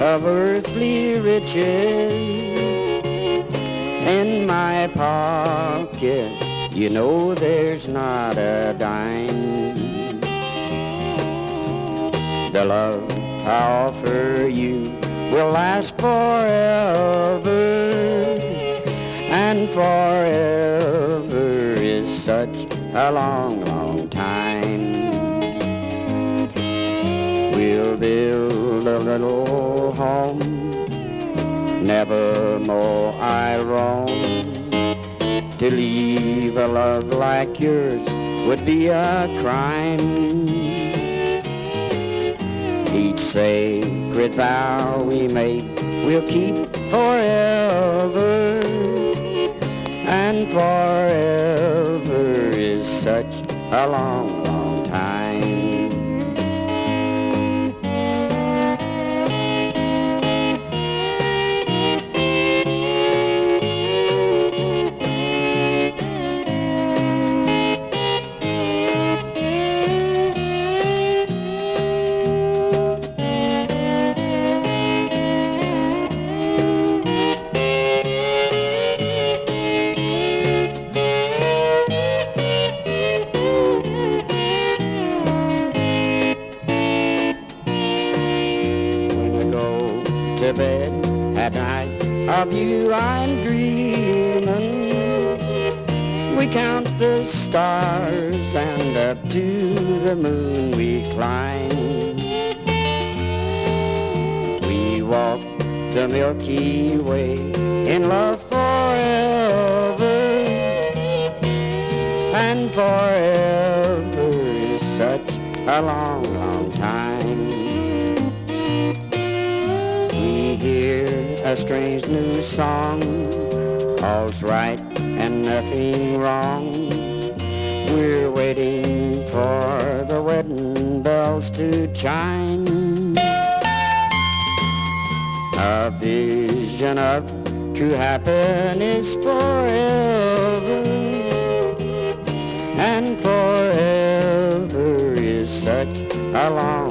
of earthly riches in my pocket. You know there's not a dime. The love I offer you will last forever, and forever is such a long, long time. Little home, never more I roam. To leave a love like yours would be a crime. Each sacred vow we make we'll keep forever, and forever is such a long, to bed at night of you I'm dreaming. We count the stars and up to the moon we climb. We walk the Milky Way in love forever. And forever is such a long, long time. Hear a strange new song, all's right and nothing wrong. We're waiting for the wedding bells to chime. A vision of true happiness forever, and forever is such a long.